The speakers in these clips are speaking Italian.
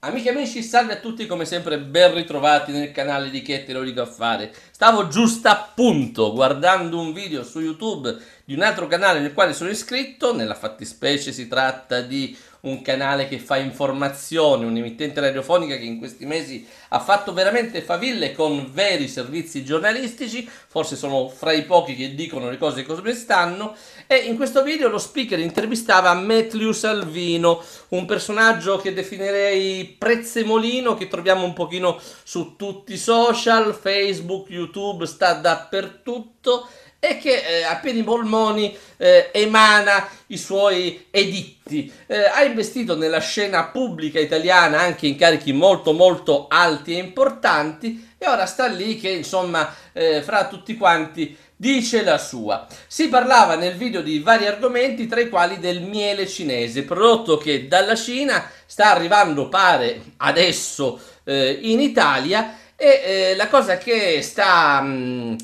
Amiche e amici, salve a tutti, come sempre ben ritrovati nel canale di Che te lo dico a fare. Stavo giusto appunto guardando un video su YouTube di un altro canale nel quale sono iscritto, nella fattispecie si tratta di un canale che fa informazioni, un'emittente radiofonica che in questi mesi ha fatto veramente faville con veri servizi giornalistici, forse sono fra i pochi che dicono le cose come stanno, e in questo video lo speaker intervistava Matthew Salvino, un personaggio che definirei prezzemolino, che troviamo un pochino su tutti i social, Facebook, YouTube, sta dappertutto, e che eh, a pieni polmoni eh, emana i suoi editti. Eh, ha investito nella scena pubblica italiana anche incarichi molto molto alti e importanti e ora sta lì che insomma eh, fra tutti quanti dice la sua. Si parlava nel video di vari argomenti tra i quali del miele cinese, prodotto che dalla Cina sta arrivando pare adesso eh, in Italia e eh, la cosa che sta... Mh, mm,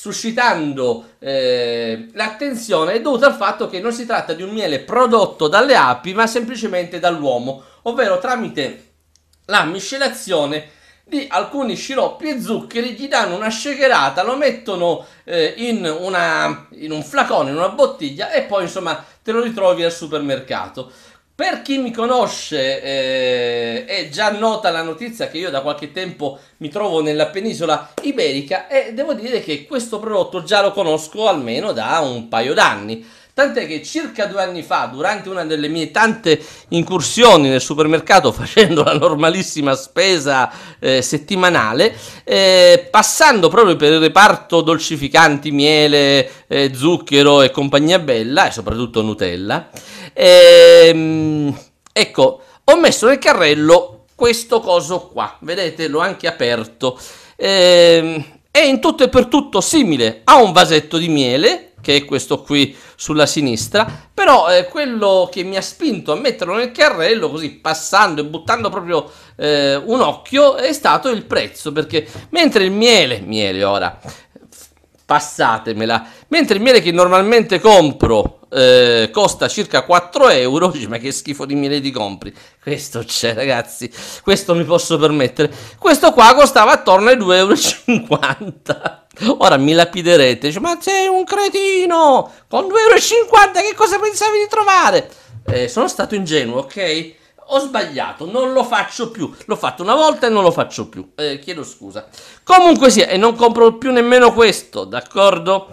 suscitando eh, l'attenzione è dovuta al fatto che non si tratta di un miele prodotto dalle api ma semplicemente dall'uomo, ovvero tramite la miscelazione di alcuni sciroppi e zuccheri, gli danno una shakerata, lo mettono eh, in, una, in un flacone, in una bottiglia e poi insomma te lo ritrovi al supermercato. Per chi mi conosce eh, è già nota la notizia che io da qualche tempo mi trovo nella penisola iberica e devo dire che questo prodotto già lo conosco almeno da un paio d'anni. Tant'è che circa due anni fa, durante una delle mie tante incursioni nel supermercato facendo la normalissima spesa eh, settimanale, eh, passando proprio per il reparto dolcificanti, miele, eh, zucchero e compagnia bella, e soprattutto Nutella, ehm, ecco, ho messo nel carrello questo coso qua, vedete, l'ho anche aperto. Ehm, è in tutto e per tutto simile a un vasetto di miele, che è questo qui sulla sinistra, però eh, quello che mi ha spinto a metterlo nel carrello, così passando e buttando proprio eh, un occhio, è stato il prezzo, perché mentre il miele, miele ora, passatemela, mentre il miele che normalmente compro eh, costa circa 4 euro, dici ma che schifo di miele ti compri, questo c'è ragazzi, questo mi posso permettere, questo qua costava attorno ai 2,50 euro. Ora mi lapiderete, dice, ma sei un cretino, con 2,50 euro che cosa pensavi di trovare? Eh, sono stato ingenuo, ok? Ho sbagliato, non lo faccio più. L'ho fatto una volta e non lo faccio più. Eh, chiedo scusa. Comunque sia, e non compro più nemmeno questo, d'accordo?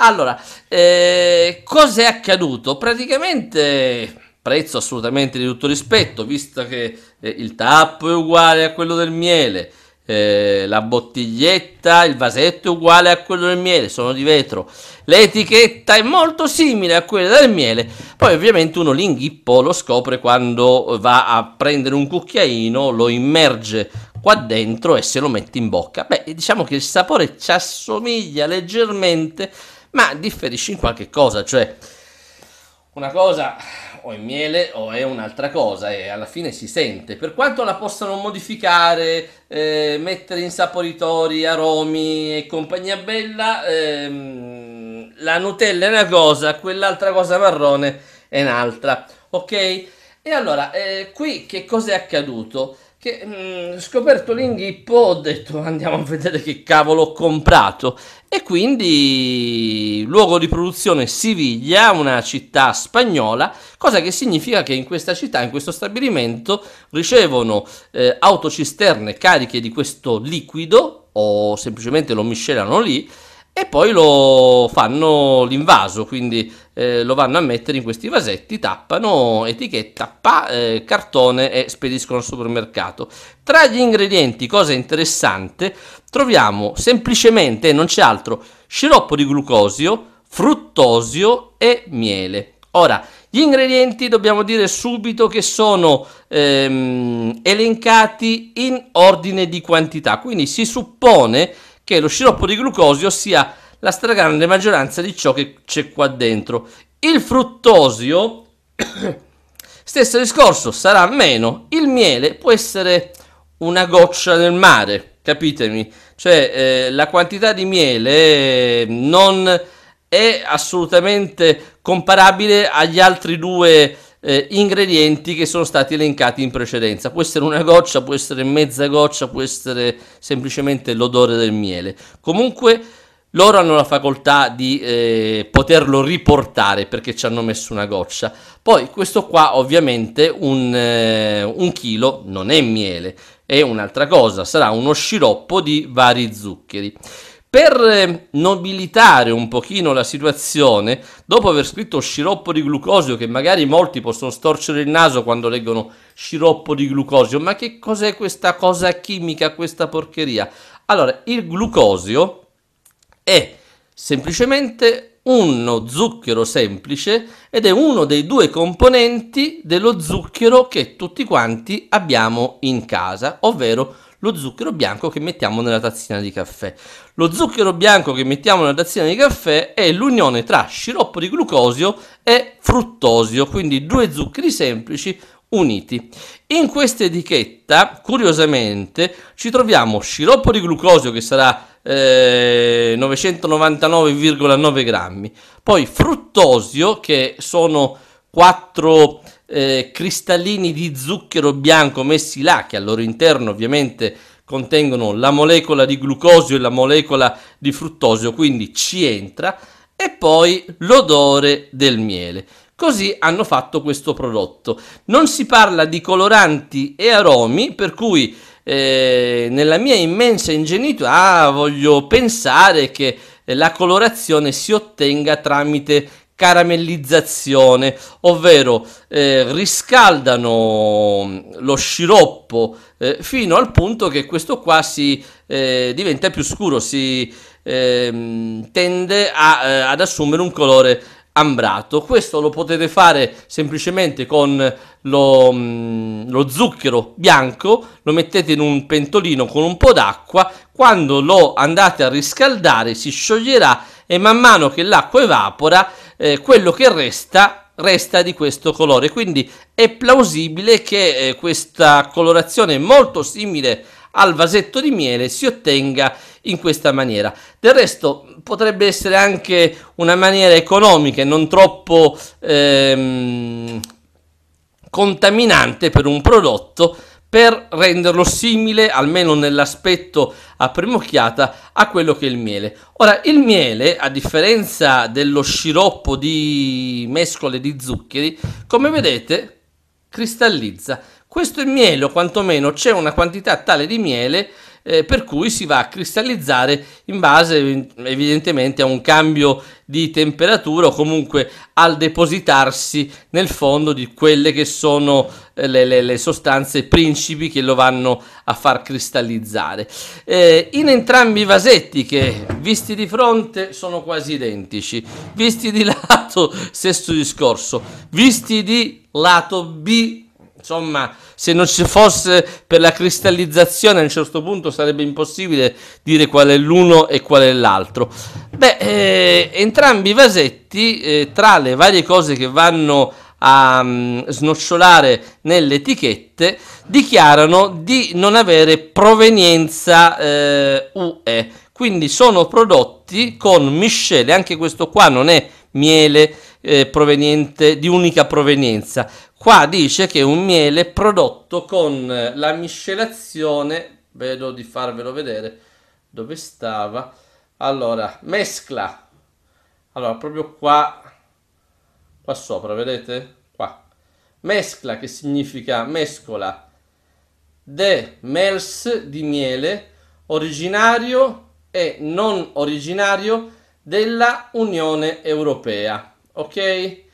Allora, eh, cosa accaduto? Praticamente, prezzo assolutamente di tutto rispetto, visto che eh, il tappo è uguale a quello del miele, eh, la bottiglietta, il vasetto è uguale a quello del miele, sono di vetro, l'etichetta è molto simile a quella del miele, poi ovviamente uno l'inghippo lo scopre quando va a prendere un cucchiaino, lo immerge qua dentro e se lo mette in bocca. Beh, diciamo che il sapore ci assomiglia leggermente, ma differisce in qualche cosa, cioè una cosa o è miele o è un'altra cosa e alla fine si sente. Per quanto la possano modificare, eh, mettere insaporitori, aromi e compagnia bella, ehm, la Nutella è una cosa, quell'altra cosa marrone è un'altra, ok? E allora, eh, qui che cosa è accaduto? Che mh, mm, scoperto l'inghippo ho detto andiamo a vedere che cavolo ho comprato. E quindi luogo di produzione Siviglia, una città spagnola, cosa che significa che in questa città, in questo stabilimento ricevono eh, autocisterne cariche di questo liquido o semplicemente lo miscelano lì e poi lo fanno l'invaso, quindi eh, lo vanno a mettere in questi vasetti, tappano, etichetta, pa, eh, cartone e spediscono al supermercato. Tra gli ingredienti, cosa interessante, troviamo semplicemente, non c'è altro, sciroppo di glucosio, fruttosio e miele. Ora, gli ingredienti dobbiamo dire subito che sono ehm, elencati in ordine di quantità, quindi si suppone che lo sciroppo di glucosio sia la stragrande maggioranza di ciò che c'è qua dentro. Il fruttosio, stesso discorso, sarà meno. Il miele può essere una goccia nel mare, capitemi? Cioè, eh, la quantità di miele non è assolutamente comparabile agli altri due eh, ingredienti che sono stati elencati in precedenza. Può essere una goccia, può essere mezza goccia, può essere semplicemente l'odore del miele. Comunque loro hanno la facoltà di eh, poterlo riportare perché ci hanno messo una goccia. Poi questo qua ovviamente un, eh, un chilo non è miele, è un'altra cosa, sarà uno sciroppo di vari zuccheri. Per eh, nobilitare un pochino la situazione, dopo aver scritto sciroppo di glucosio, che magari molti possono storcere il naso quando leggono sciroppo di glucosio, ma che cos'è questa cosa chimica, questa porcheria? Allora, il glucosio è semplicemente uno zucchero semplice ed è uno dei due componenti dello zucchero che tutti quanti abbiamo in casa, ovvero lo zucchero bianco che mettiamo nella tazzina di caffè. Lo zucchero bianco che mettiamo nella tazzina di caffè è l'unione tra sciroppo di glucosio e fruttosio, quindi due zuccheri semplici uniti. In questa etichetta, curiosamente, ci troviamo sciroppo di glucosio che sarà eh, 999,9 grammi, poi fruttosio che sono 4 eh, cristallini di zucchero bianco messi là, che al loro interno ovviamente contengono la molecola di glucosio e la molecola di fruttosio, quindi ci entra, e poi l'odore del miele. Così hanno fatto questo prodotto. Non si parla di coloranti e aromi, per cui eh, nella mia immensa ingenuità voglio pensare che la colorazione si ottenga tramite caramellizzazione, ovvero eh, riscaldano lo sciroppo eh, fino al punto che questo qua si eh, diventa più scuro, si ehm, tende a, eh, ad assumere un colore ambrato. Questo lo potete fare semplicemente con lo, mm, lo, zucchero bianco, lo mettete in un pentolino con un po' d'acqua, quando lo andate a riscaldare si scioglierà e man mano che l'acqua evapora eh, quello che resta resta di questo colore. Quindi è plausibile che eh, questa colorazione molto simile al vasetto di miele si ottenga in questa maniera. Del resto potrebbe essere anche una maniera economica e non troppo ehm, contaminante per un prodotto per renderlo simile, almeno nell'aspetto a prima occhiata, a quello che è il miele. Ora, il miele, a differenza dello sciroppo di mescole di zuccheri, come vedete, cristallizza. Questo è miele, o quantomeno c'è una quantità tale di miele eh, per cui si va a cristallizzare in base evidentemente a un cambio di temperatura o comunque al depositarsi nel fondo di quelle che sono eh, le, le, le sostanze principi che lo vanno a far cristallizzare. Eh, in entrambi i vasetti che visti di fronte sono quasi identici, visti di lato stesso discorso, visti di lato B Insomma, se non ci fosse per la cristallizzazione a un certo punto sarebbe impossibile dire qual è l'uno e qual è l'altro. Beh, eh, entrambi i vasetti, eh, tra le varie cose che vanno a um, snocciolare nelle etichette, dichiarano di non avere provenienza eh, UE. Quindi sono prodotti con miscele, anche questo qua non è miele eh, proveniente di unica provenienza, Qua dice che è un miele prodotto con eh, la miscelazione, vedo di farvelo vedere dove stava. Allora, mescla. Allora, proprio qua, qua sopra, vedete? Qua. Mescla, che significa mescola. De mels di miele, originario e non originario della Unione Europea. Ok?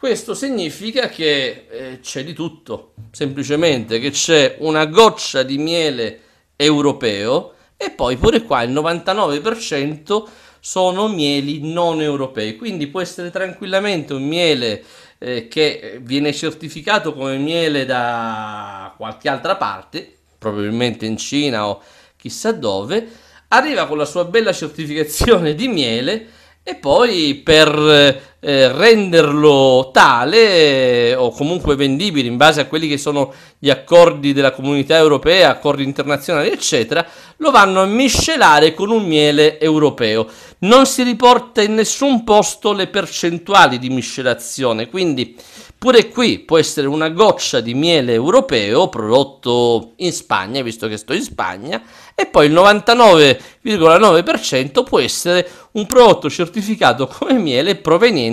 Questo significa che eh, c'è di tutto, semplicemente che c'è una goccia di miele europeo e poi pure qua il 99% sono mieli non europei, quindi può essere tranquillamente un miele eh, che viene certificato come miele da qualche altra parte, probabilmente in Cina o chissà dove, arriva con la sua bella certificazione di miele e poi per eh, renderlo tale eh, o comunque vendibile in base a quelli che sono gli accordi della comunità europea, accordi internazionali eccetera, lo vanno a miscelare con un miele europeo. Non si riporta in nessun posto le percentuali di miscelazione, quindi Pure qui può essere una goccia di miele europeo prodotto in Spagna, visto che sto in Spagna, e poi il 99,9% può essere un prodotto certificato come miele proveniente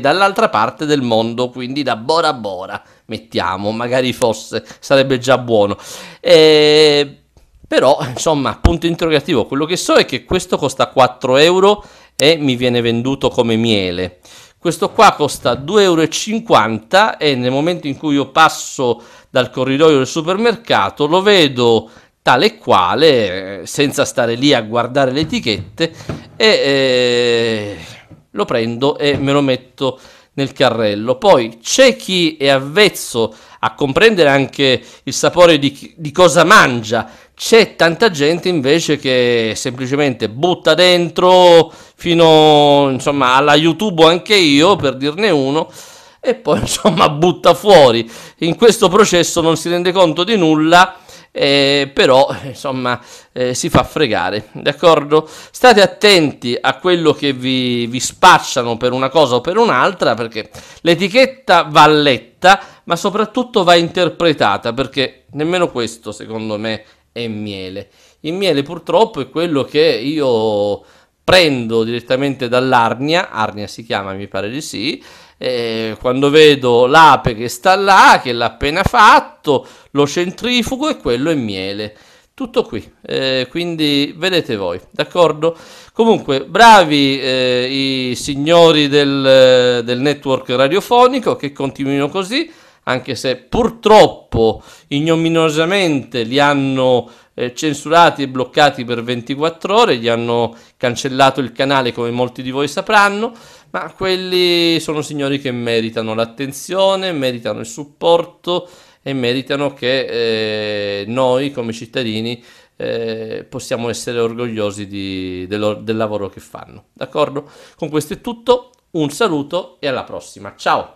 dall'altra parte del mondo, quindi da Bora Bora, mettiamo, magari fosse, sarebbe già buono. E... Però, insomma, punto interrogativo, quello che so è che questo costa 4 euro e mi viene venduto come miele. Questo qua costa 2,50 euro e nel momento in cui io passo dal corridoio del supermercato lo vedo tale quale, senza stare lì a guardare le etichette, e eh, lo prendo e me lo metto nel carrello. Poi c'è chi è avvezzo a comprendere anche il sapore di, di cosa mangia, c'è tanta gente invece che semplicemente butta dentro fino insomma alla YouTube anche io per dirne uno e poi insomma butta fuori. In questo processo non si rende conto di nulla. Eh, però insomma eh, si fa fregare d'accordo state attenti a quello che vi, vi spacciano per una cosa o per un'altra perché l'etichetta va letta ma soprattutto va interpretata perché nemmeno questo secondo me e miele. Il miele purtroppo è quello che io prendo direttamente dall'arnia, arnia si chiama, mi pare di sì, eh, quando vedo l'ape che sta là, che l'ha appena fatto, lo centrifugo e quello è miele. Tutto qui, eh, quindi vedete voi, d'accordo? Comunque, bravi eh, i signori del, del network radiofonico che continuino così anche se purtroppo ignominiosamente li hanno eh, censurati e bloccati per 24 ore, gli hanno cancellato il canale come molti di voi sapranno, ma quelli sono signori che meritano l'attenzione, meritano il supporto e meritano che eh, noi come cittadini eh, possiamo essere orgogliosi di, del, del lavoro che fanno. D'accordo? Con questo è tutto, un saluto e alla prossima. Ciao!